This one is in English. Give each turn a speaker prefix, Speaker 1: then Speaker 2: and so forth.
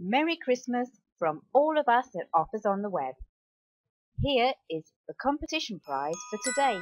Speaker 1: Merry Christmas from all of us at Offers on the Web. Here is the competition prize for today.